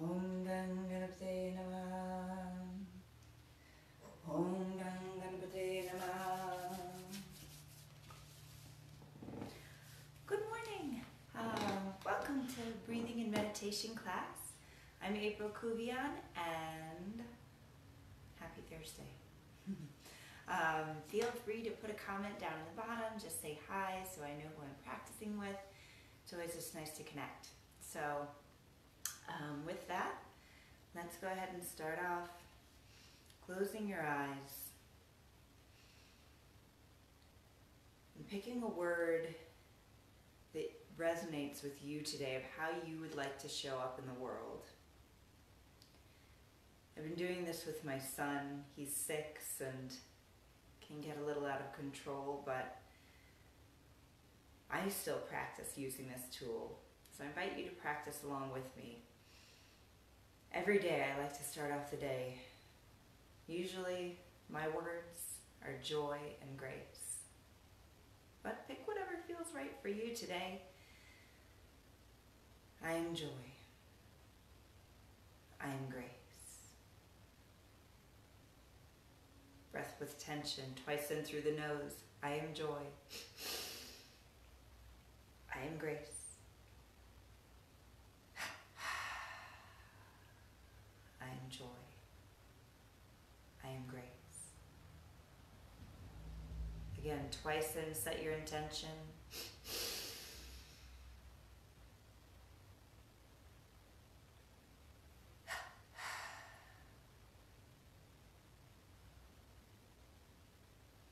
Om Namah Om Namah Good morning! Um, welcome to Breathing and Meditation class. I'm April Kuvian and happy Thursday. um, feel free to put a comment down in the bottom, just say hi so I know who I'm practicing with. It's always just nice to connect. So um, with that, let's go ahead and start off closing your eyes and picking a word that resonates with you today of how you would like to show up in the world. I've been doing this with my son. He's six and can get a little out of control, but I still practice using this tool. So I invite you to practice along with me. Every day I like to start off the day. Usually my words are joy and grace. But pick whatever feels right for you today. I am joy. I am grace. Breath with tension, twice in through the nose. I am joy. I am grace. I am joy. I am grace. Again, twice in, set your intention.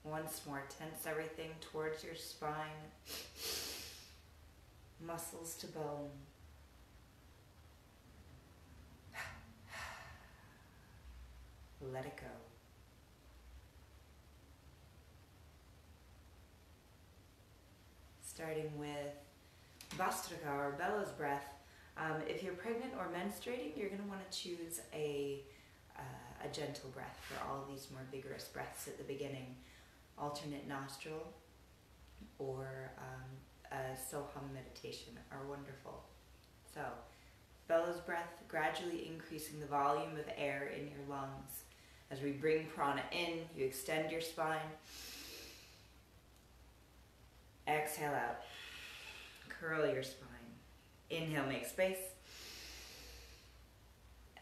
Once more, tense everything towards your spine, muscles to bone. Let it go. Starting with Bhastrika or bellows breath. Um, if you're pregnant or menstruating, you're going to want to choose a, uh, a gentle breath for all these more vigorous breaths at the beginning alternate nostril or um, a Soham meditation are wonderful. So, bellows breath, gradually increasing the volume of air in your lungs. As we bring prana in, you extend your spine. Exhale out. Curl your spine. Inhale, make space.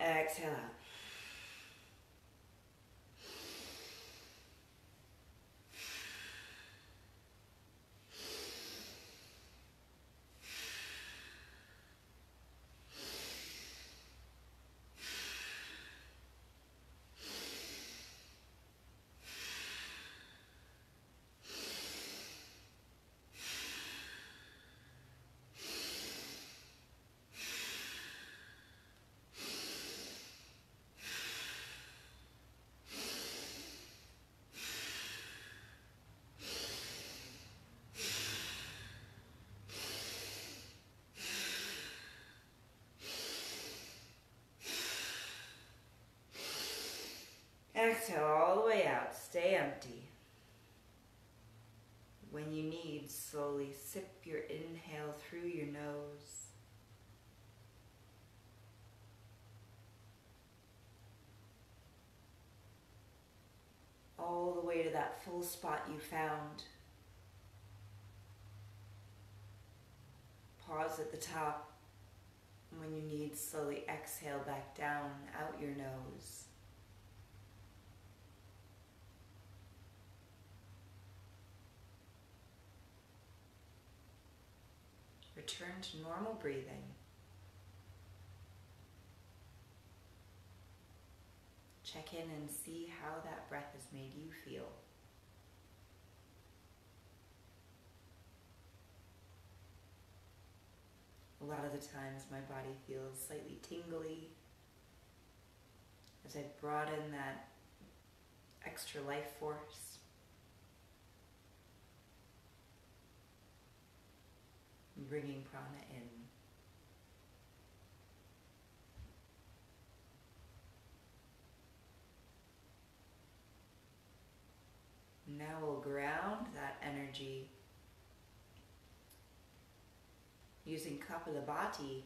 Exhale out. Exhale all the way out. Stay empty. When you need, slowly sip your inhale through your nose. All the way to that full spot you found. Pause at the top. When you need, slowly exhale back down out your nose. Return to normal breathing. Check in and see how that breath has made you feel. A lot of the times my body feels slightly tingly as I brought in that extra life force. Bringing prana in. Now we'll ground that energy using Kapalabhati,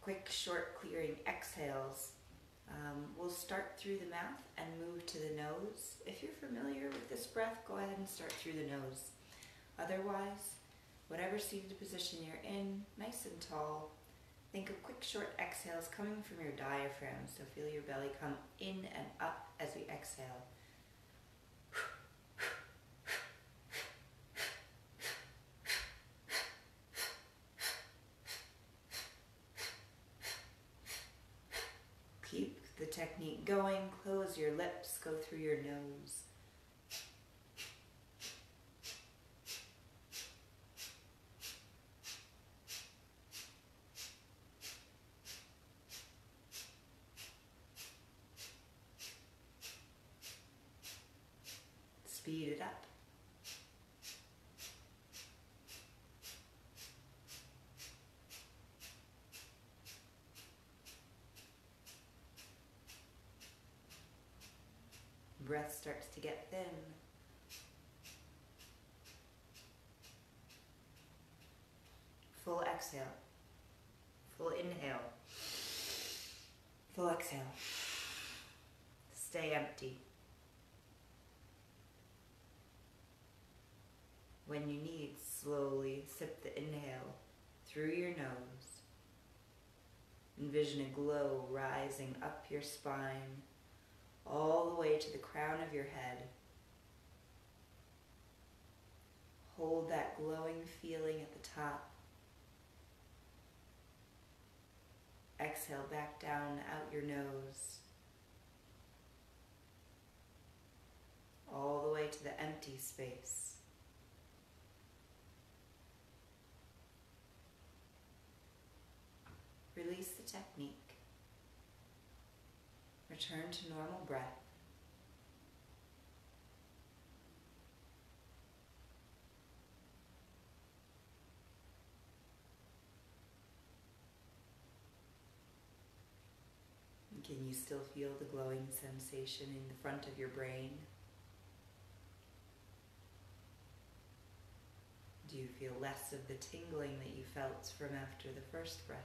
quick, short, clearing exhales. Um, we'll start through the mouth and move to the nose. If you're familiar with this breath, go ahead and start through the nose. Otherwise, whatever seated position you're in, nice and tall, Think of quick, short exhales coming from your diaphragm. So feel your belly come in and up as we exhale. Keep the technique going. Close your lips, go through your nose. Speed it up. Breath starts to get thin. Full exhale. Full inhale. Full exhale. Stay empty. When you need, slowly sip the inhale through your nose. Envision a glow rising up your spine all the way to the crown of your head. Hold that glowing feeling at the top. Exhale back down out your nose. All the way to the empty space. Release the technique. Return to normal breath. Can you still feel the glowing sensation in the front of your brain? Do you feel less of the tingling that you felt from after the first breath?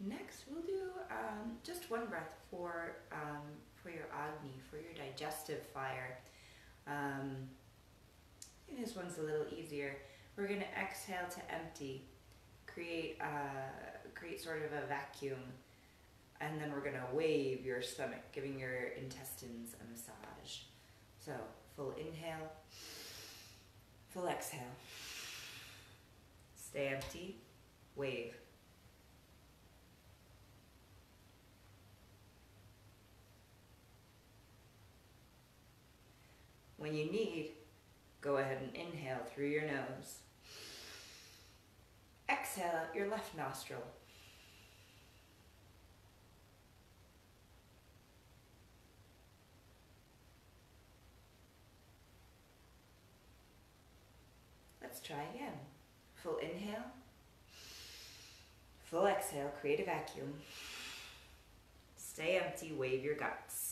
Next, we'll do um, just one breath for um, for your Agni, for your digestive fire. Um, this one's a little easier. We're going to exhale to empty, create uh, create sort of a vacuum, and then we're going to wave your stomach, giving your intestines a massage. So full inhale, full exhale. Stay empty, wave. When you need, go ahead and inhale through your nose. Exhale out your left nostril. Let's try again. Full inhale. Full exhale, create a vacuum. Stay empty, wave your guts.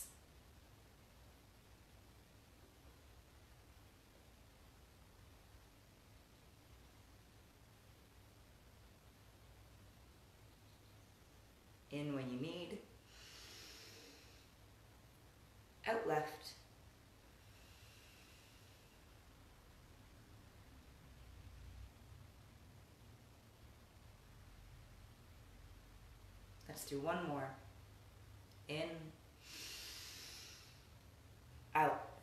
In when you need. Out left. Let's do one more. In. Out.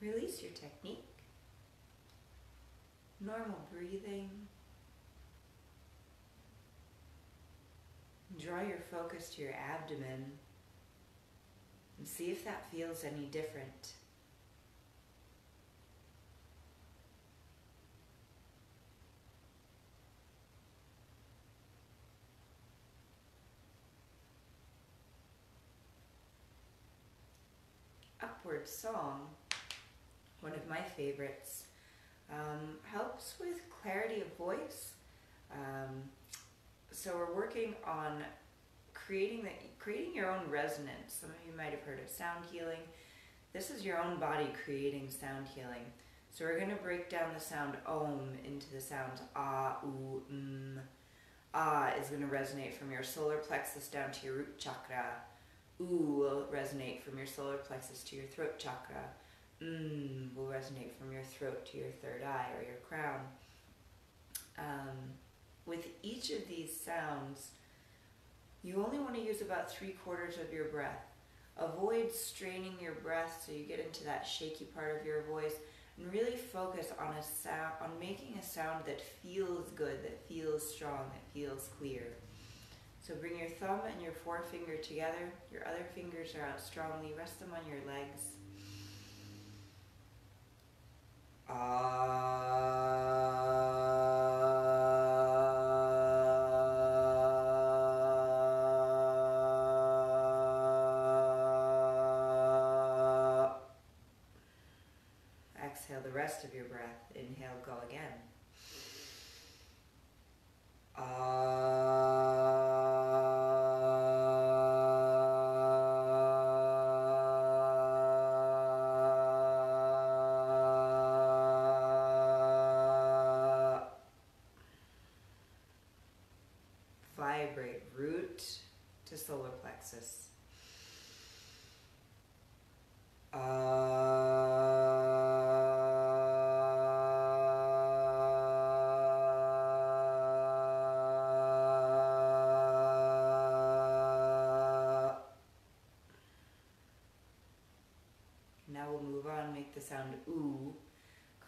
Release your technique. Normal breathing. Draw your focus to your abdomen and see if that feels any different. Upward song one of my favorites, um, helps with clarity of voice. Um, so we're working on creating the creating your own resonance. Some of you might have heard of sound healing. This is your own body creating sound healing. So we're going to break down the sound om into the sounds ah, mm. Ah is going to resonate from your solar plexus down to your root chakra. Oo will resonate from your solar plexus to your throat chakra. Mm will resonate from your throat to your third eye or your crown. Um, with each of these sounds, you only want to use about three quarters of your breath. Avoid straining your breath so you get into that shaky part of your voice and really focus on a sound on making a sound that feels good, that feels strong, that feels clear. So bring your thumb and your forefinger together. Your other fingers are out strongly. Rest them on your legs. Ah. the rest of your breath. Inhale, go again. vibrate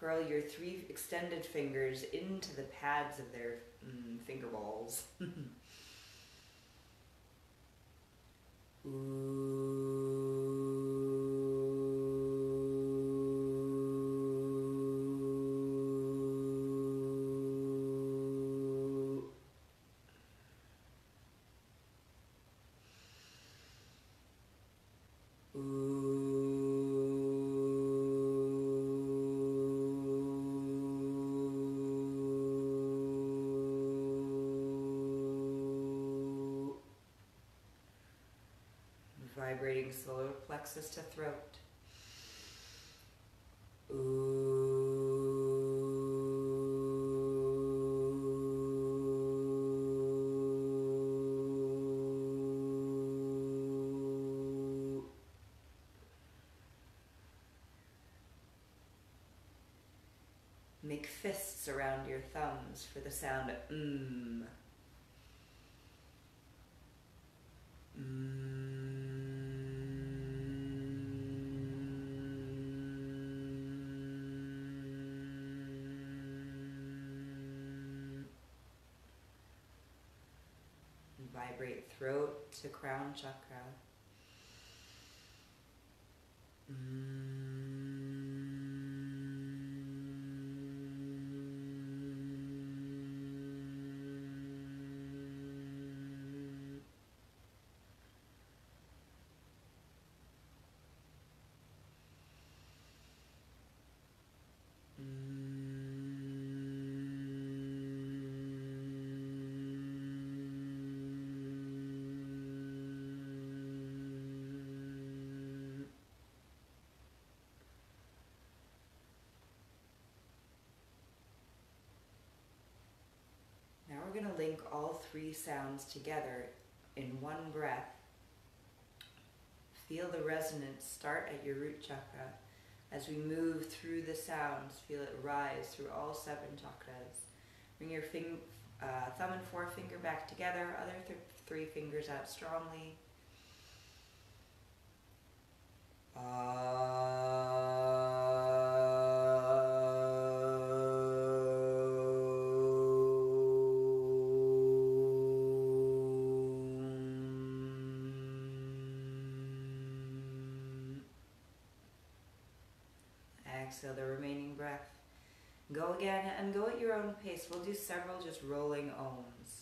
curl your three extended fingers into the pads of their mm, finger balls. ooh. To throat. Make fists around your thumbs for the sound mm. vibrate throat to crown chakra. we're going link all three sounds together in one breath. Feel the resonance start at your root chakra. As we move through the sounds, feel it rise through all seven chakras. Bring your fing- uh, thumb and forefinger back together, other th- three fingers out strongly. exhale Go again and go at your own pace. We'll do several just rolling ohms.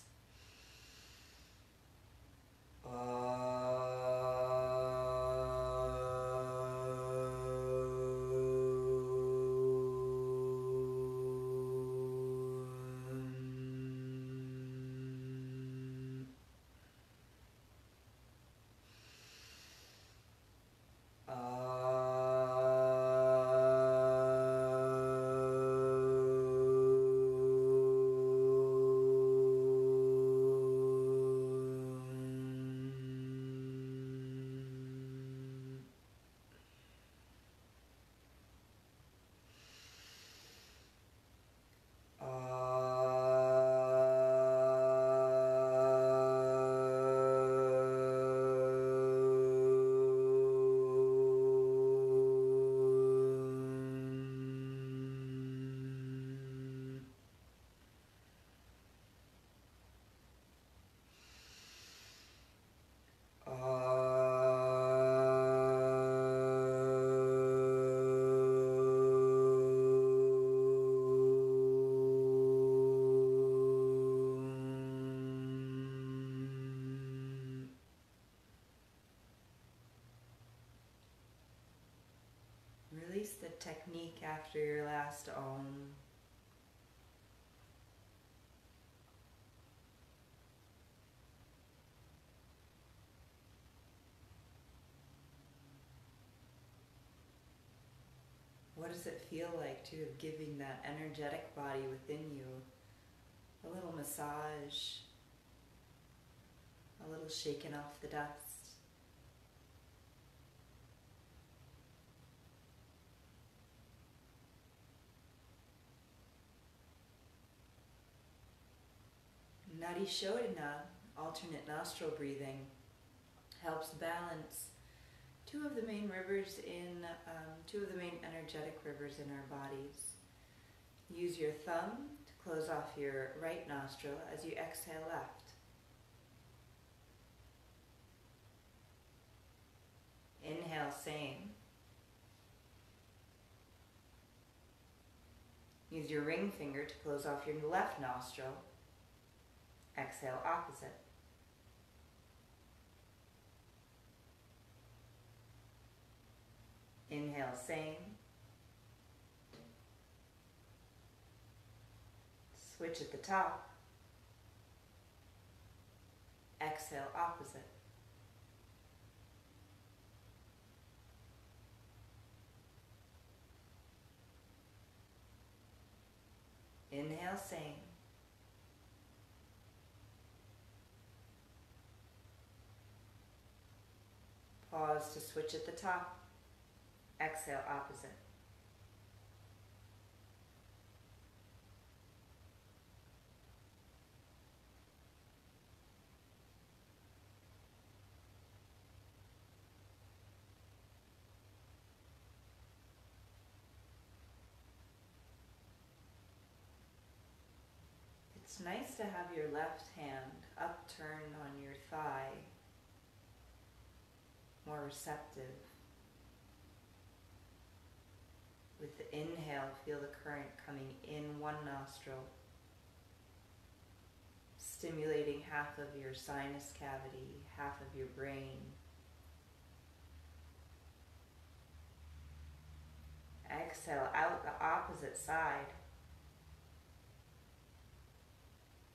Think after your last Om. What does it feel like to have giving that energetic body within you a little massage, a little shaking off the dust? Nadi Shodhana, alternate nostril breathing, helps balance two of the main rivers in, um, two of the main energetic rivers in our bodies. Use your thumb to close off your right nostril as you exhale left. Inhale, same. Use your ring finger to close off your left nostril. Exhale, opposite. Inhale, same. Switch at the top. Exhale, opposite. Inhale, same. Pause to switch at the top. Exhale, opposite. It's nice to have your left hand upturned on your thigh, more receptive. With the inhale, feel the current coming in one nostril, stimulating half of your sinus cavity, half of your brain. Exhale out the opposite side.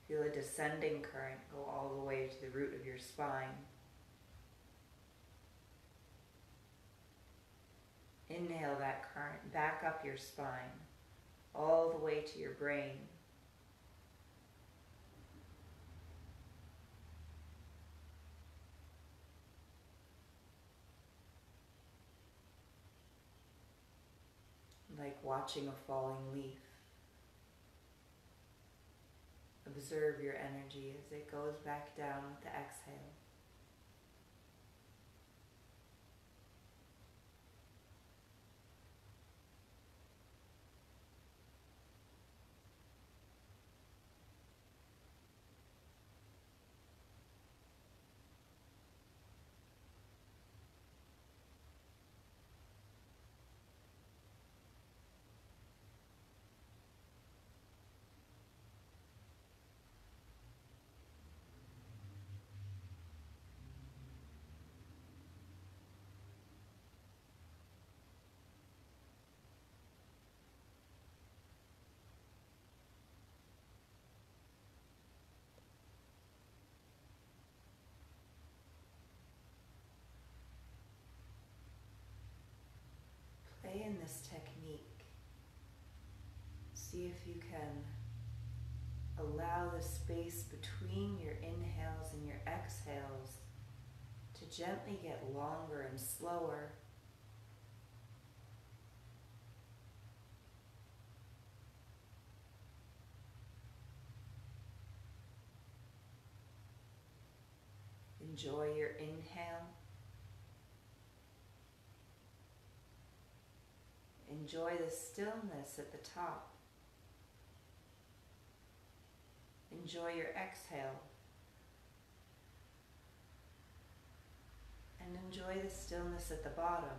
Feel a descending current go all the way to the root of your spine. Inhale that current back up your spine, all the way to your brain. Like watching a falling leaf. Observe your energy as it goes back down with the exhale. Play in this technique. See if you can allow the space between your inhales and your exhales to gently get longer and slower. Enjoy your inhale. Enjoy the stillness at the top. Enjoy your exhale. And enjoy the stillness at the bottom.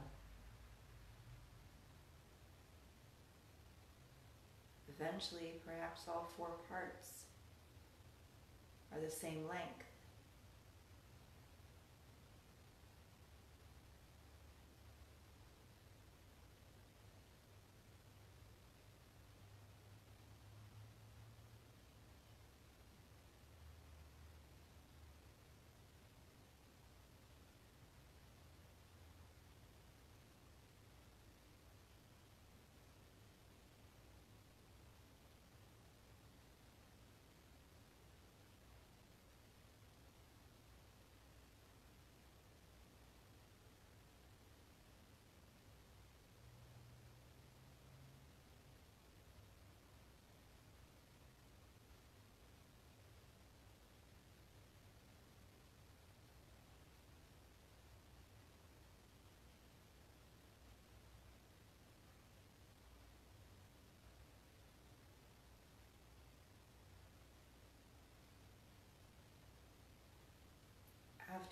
Eventually, perhaps all four parts are the same length.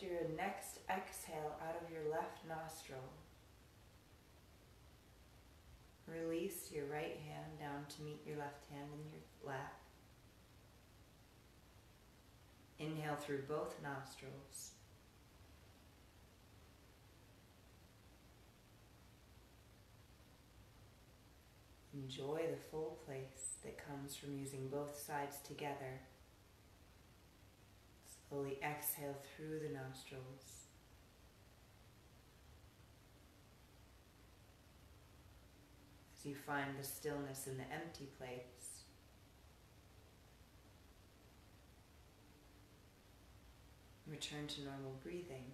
Your next exhale out of your left nostril. Release your right hand down to meet your left hand in your lap. Inhale through both nostrils. Enjoy the full place that comes from using both sides together. Slowly exhale through the nostrils. As you find the stillness in the empty place. Return to normal breathing.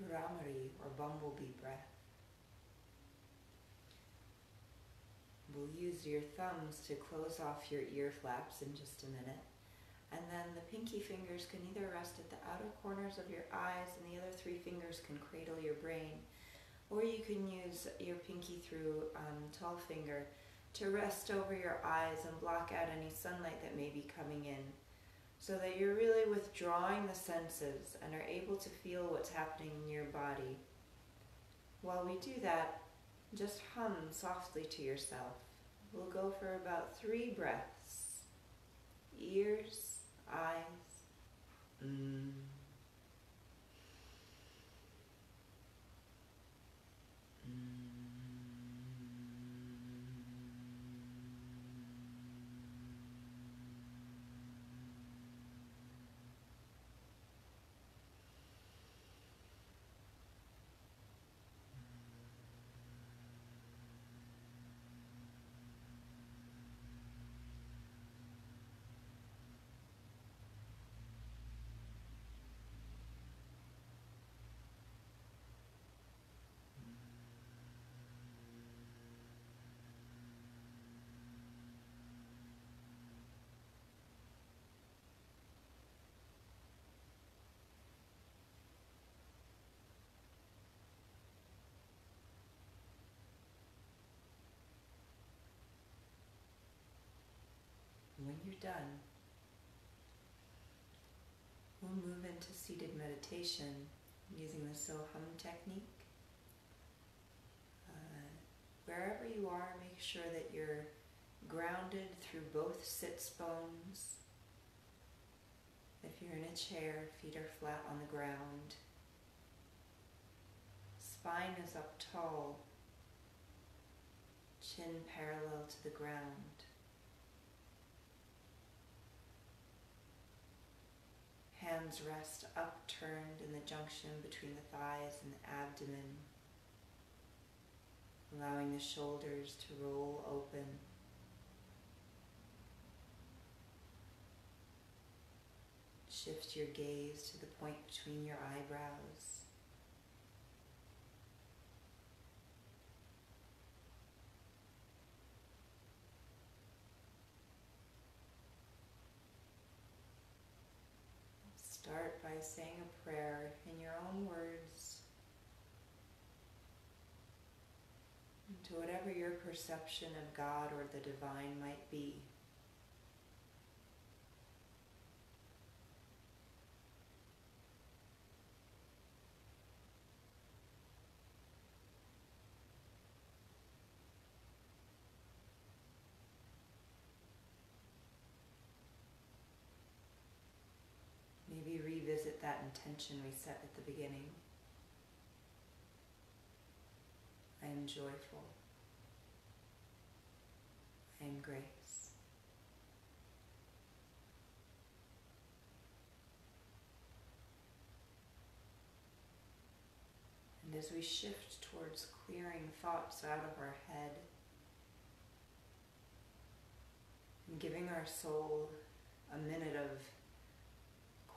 Bhramari or bumblebee breath. We'll use your thumbs to close off your ear flaps in just a minute. And then the pinky fingers can either rest at the outer corners of your eyes and the other three fingers can cradle your brain. Or you can use your pinky through um, tall finger to rest over your eyes and block out any sunlight that may be coming in so that you're really withdrawing the senses and are able to feel what's happening in your body. While we do that, just hum softly to yourself. We'll go for about three breaths. Ears, eyes. Mm. when you're done, we'll move into seated meditation using the Soham technique. Uh, wherever you are, make sure that you're grounded through both sits bones. If you're in a chair, feet are flat on the ground. Spine is up tall, chin parallel to the ground. Hands rest upturned in the junction between the thighs and the abdomen, allowing the shoulders to roll open. Shift your gaze to the point between your eyebrows. Start by saying a prayer in your own words to whatever your perception of God or the divine might be. That intention we set at the beginning. I am joyful. I am grace. And as we shift towards clearing thoughts out of our head and giving our soul a minute of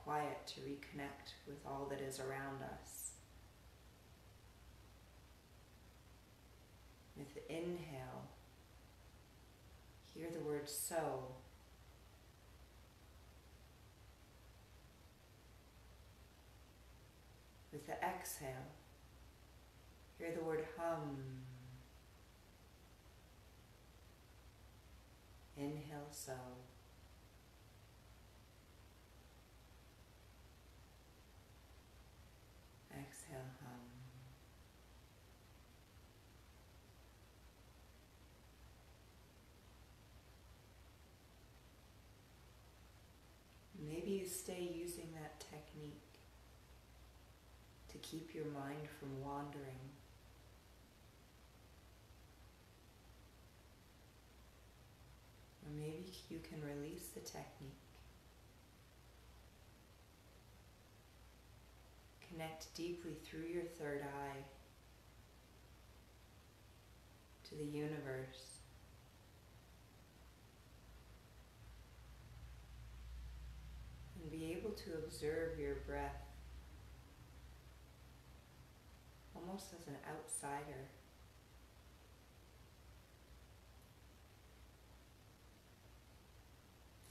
quiet to reconnect with all that is around us. With the inhale, hear the word so. With the exhale, hear the word hum. Inhale so. You stay using that technique to keep your mind from wandering. Or maybe you can release the technique. Connect deeply through your third eye to the universe. And be able to observe your breath almost as an outsider.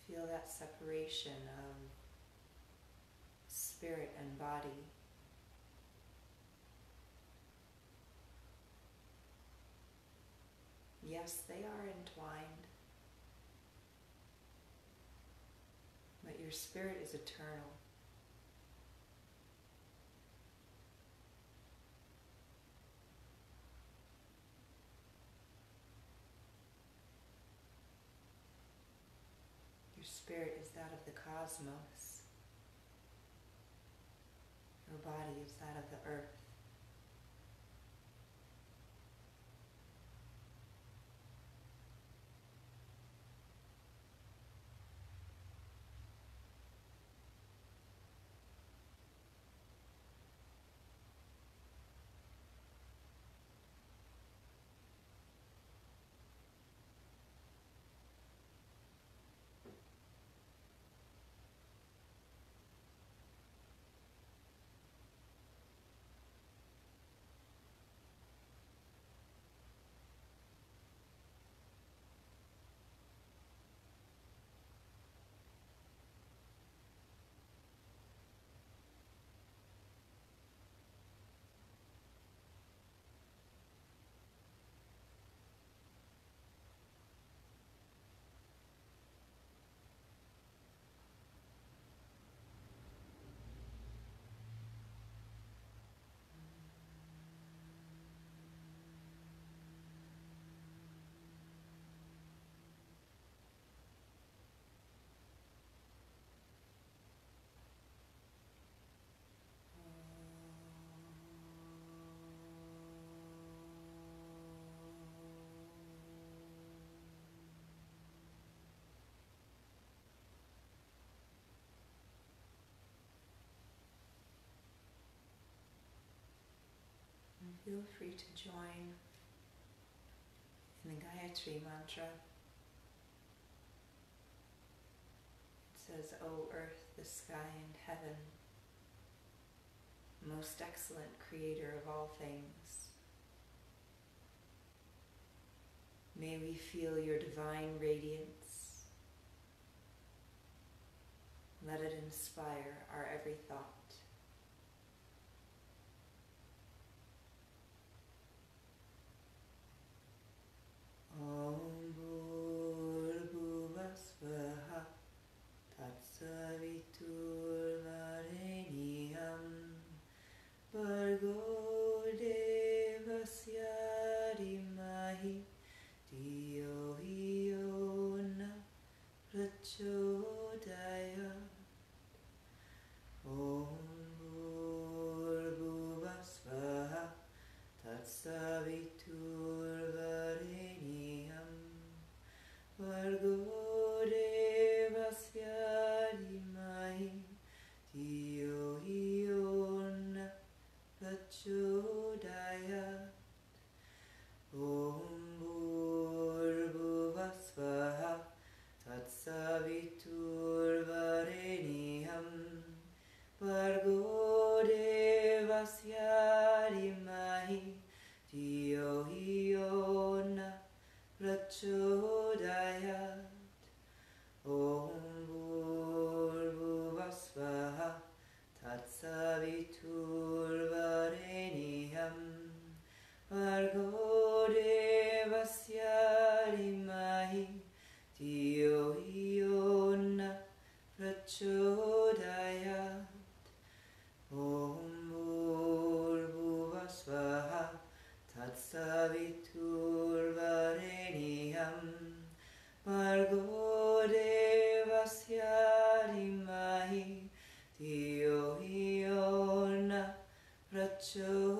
Feel that separation of spirit and body. Yes, they are entwined, your spirit is eternal. Your spirit is that of the cosmos. Your body is that of the earth. Feel free to join in the Gayatri mantra. It says, O earth, the sky, and heaven, most excellent creator of all things. May we feel your divine radiance. Let it inspire our every thought. Bhargo devasya dhimahi Dio iona prachodayat. Om Bhuvasvaha Tatsaviturvareniyam Bhargo devasya dhimahi Dio iona prachodayat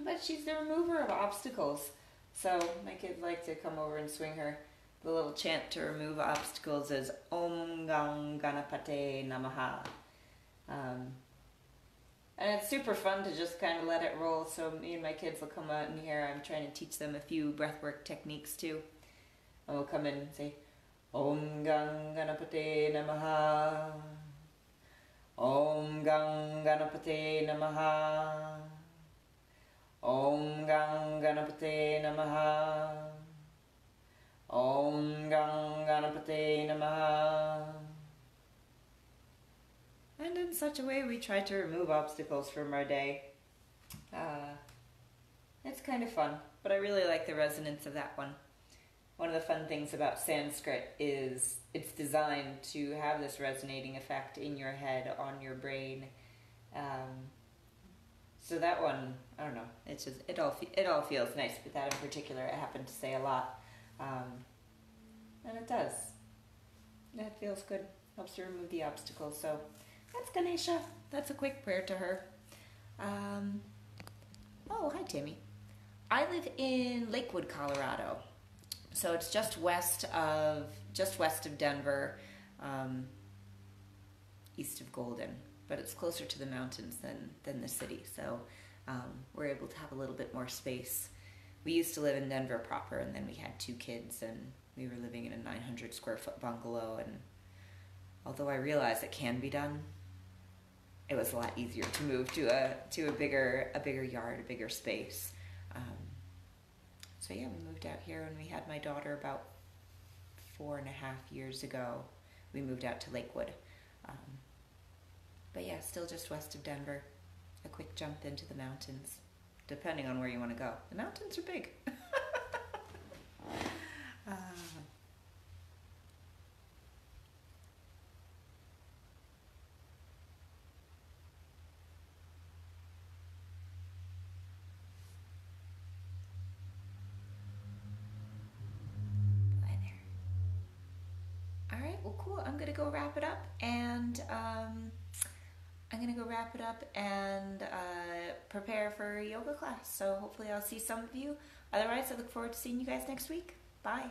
but she's the remover of obstacles. So my kids like to come over and swing her. The little chant to remove obstacles is Om Gang Ganapate Namaha. Um, and it's super fun to just kind of let it roll. So me and my kids will come out in here. I'm trying to teach them a few breathwork techniques too. And we'll come in and say Om Gang Ganapate Namaha. Om Gang Ganapate Namaha. Om Gang Ganapate Namaha. Om Gang Ganapate Namaha. And in such a way, we try to remove obstacles from our day. Uh, it's kind of fun, but I really like the resonance of that one. One of the fun things about Sanskrit is it's designed to have this resonating effect in your head, on your brain. Um, so that one, I don't know. It's just it all it all feels nice, but that in particular, I happen to say a lot, um, and it does. That feels good. Helps to remove the obstacles. So that's Ganesha. That's a quick prayer to her. Um, oh, hi, Timmy. I live in Lakewood, Colorado. So it's just west of just west of Denver, um, east of Golden. But it's closer to the mountains than than the city, so um, we're able to have a little bit more space. We used to live in Denver proper, and then we had two kids, and we were living in a 900 square foot bungalow. And although I realize it can be done, it was a lot easier to move to a to a bigger a bigger yard, a bigger space. Um, so yeah, we moved out here when we had my daughter about four and a half years ago. We moved out to Lakewood. Um, but yeah, still just west of Denver. A quick jump into the mountains, depending on where you want to go. The mountains are big. uh, well, cool. I'm gonna go wrap it up, and um, I'm gonna go wrap it up and uh, prepare for yoga class. So hopefully, I'll see some of you. Otherwise, I look forward to seeing you guys next week. Bye.